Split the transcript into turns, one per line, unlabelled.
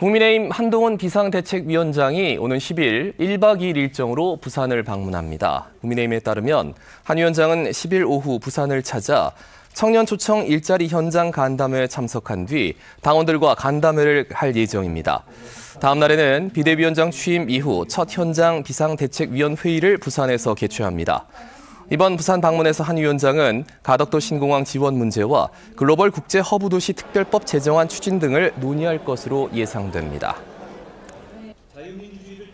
국민의힘 한동훈 비상대책위원장이 오는 10일 1박 2일 일정으로 부산을 방문합니다. 국민의힘에 따르면 한 위원장은 10일 오후 부산을 찾아 청년 초청 일자리 현장 간담회에 참석한 뒤 당원들과 간담회를 할 예정입니다. 다음 날에는 비대위원장 취임 이후 첫 현장 비상대책위원회의를 부산에서 개최합니다. 이번 부산 방문에서 한 위원장은 가덕도 신공항 지원 문제와 글로벌 국제 허브 도시 특별법 제정안 추진 등을 논의할 것으로 예상됩니다. 자유민주주의를...